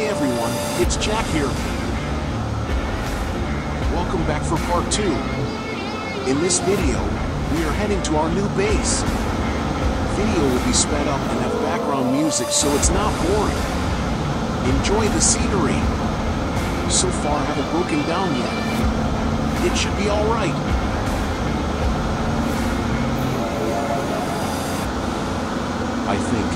Hi everyone, it's Jack here. Welcome back for part 2. In this video, we are heading to our new base. Video will be sped up and have background music so it's not boring. Enjoy the scenery. So far I haven't broken down yet. It should be alright. I think.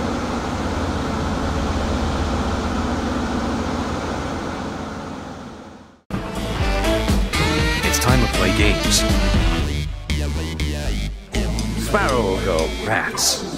Go rats.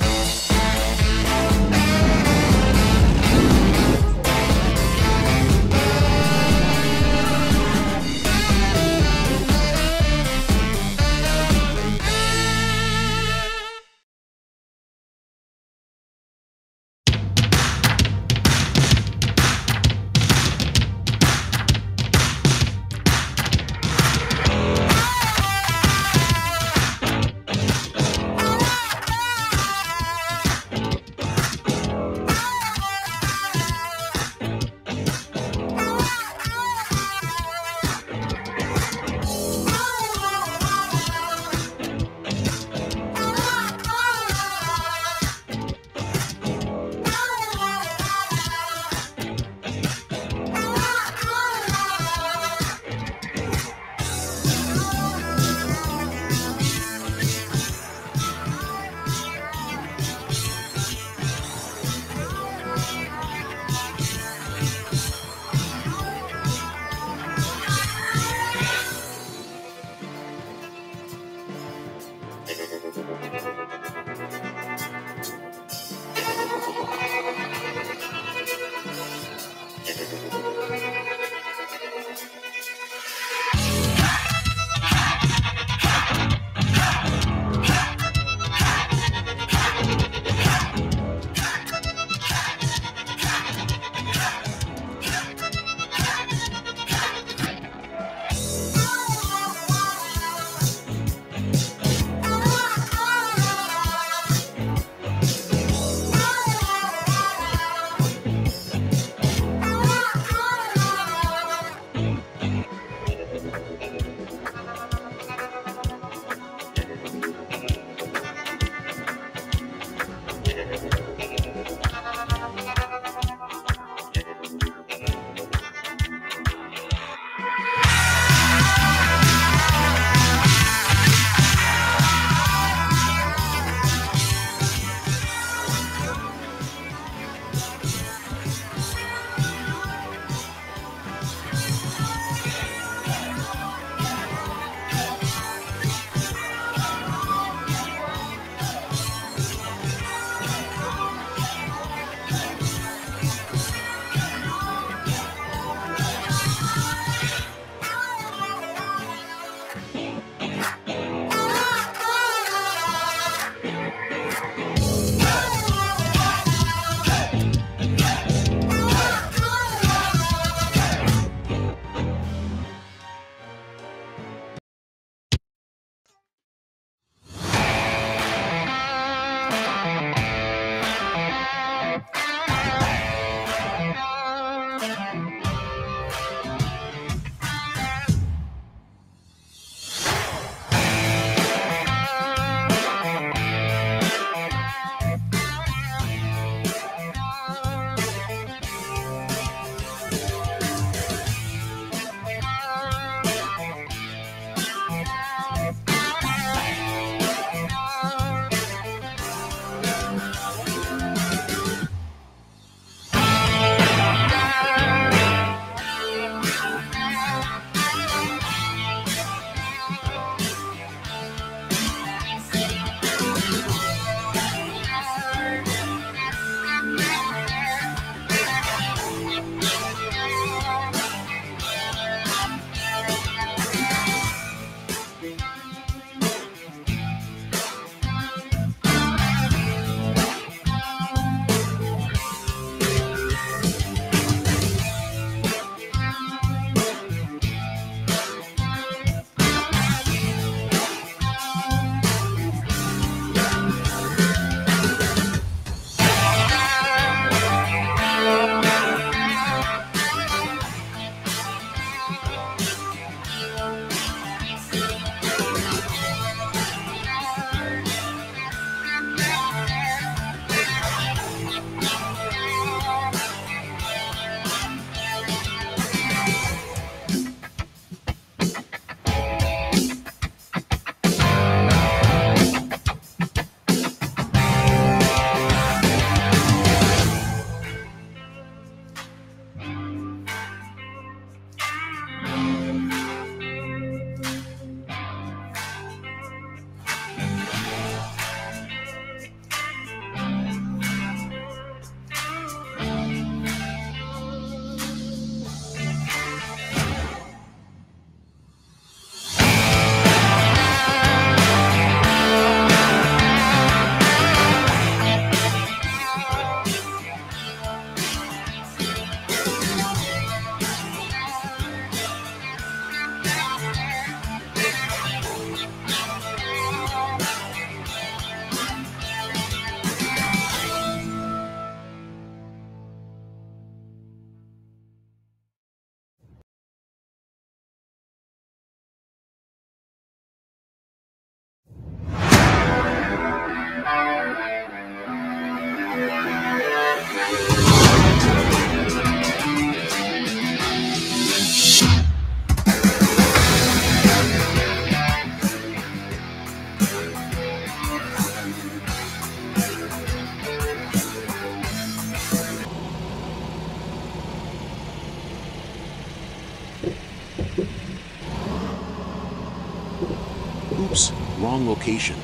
Location.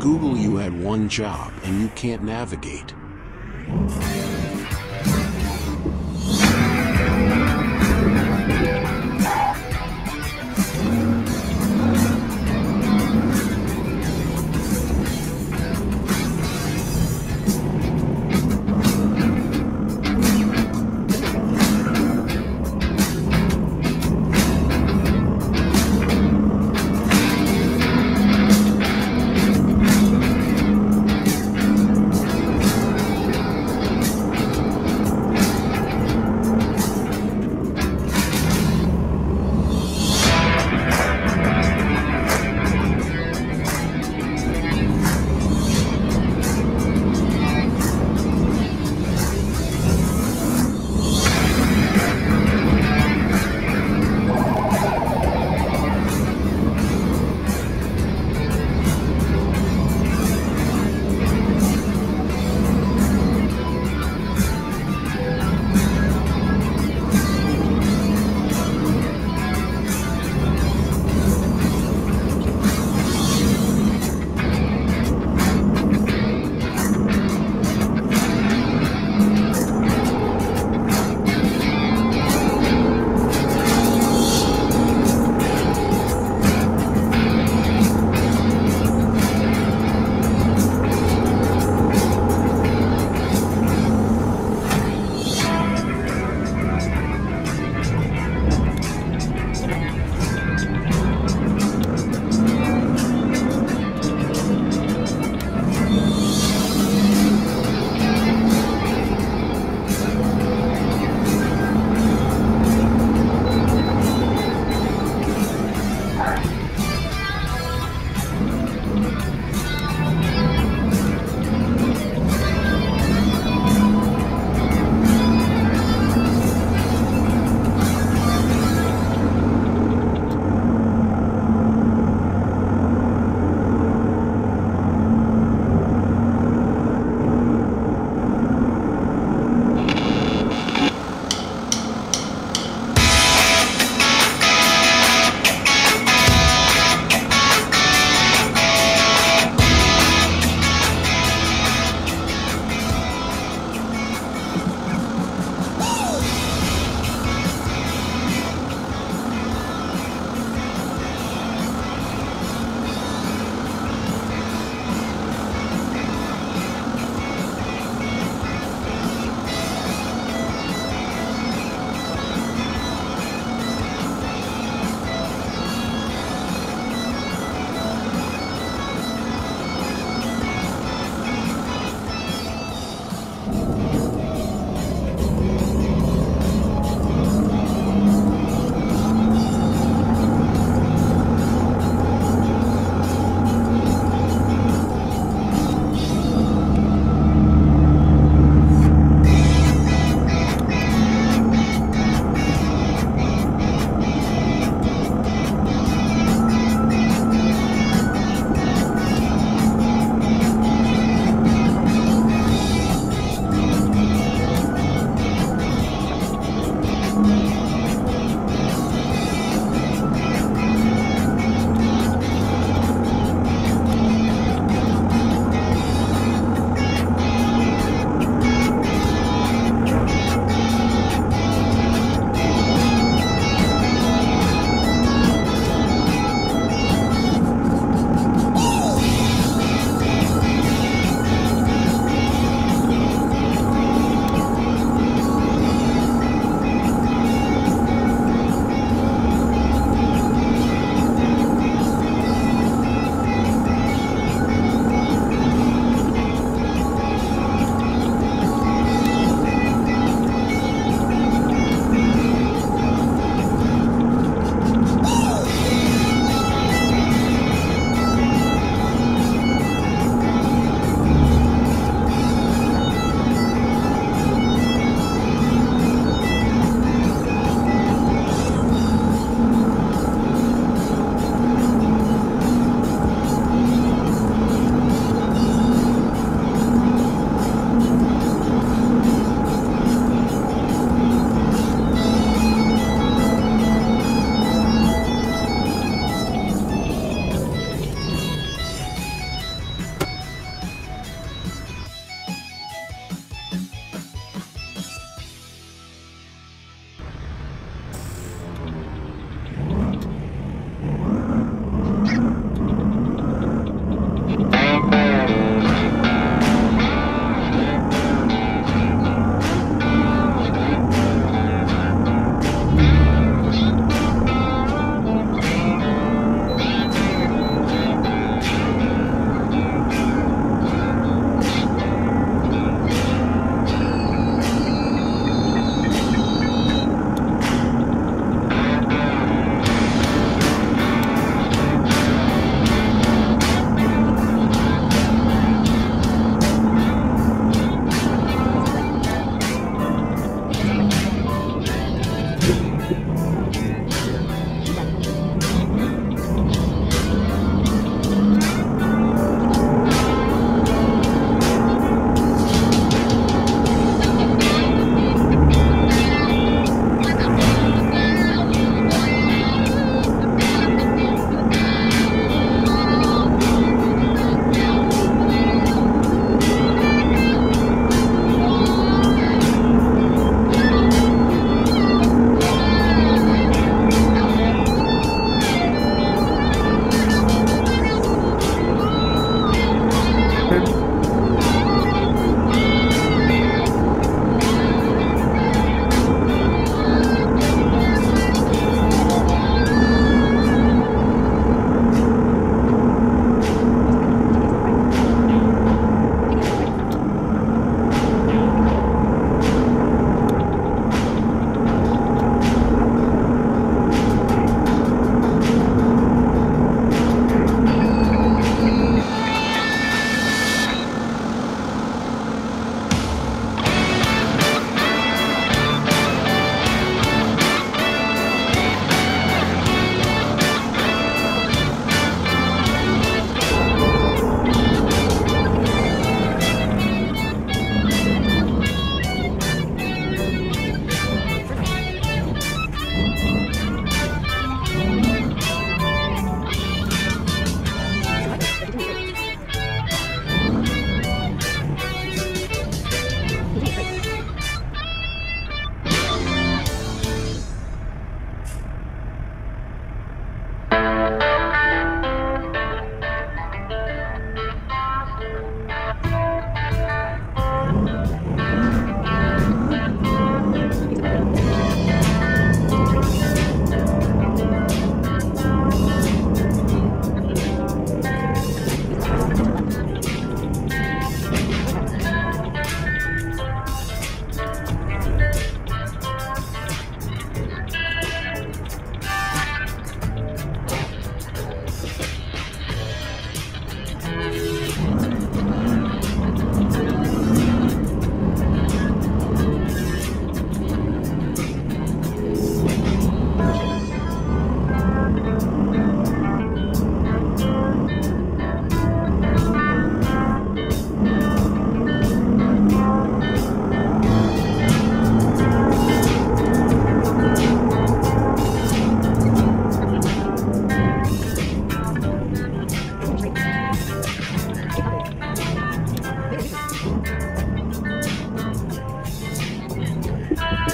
Google you had one job and you can't navigate.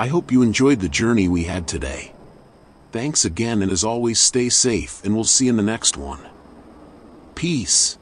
I hope you enjoyed the journey we had today. Thanks again and as always stay safe and we'll see you in the next one. Peace.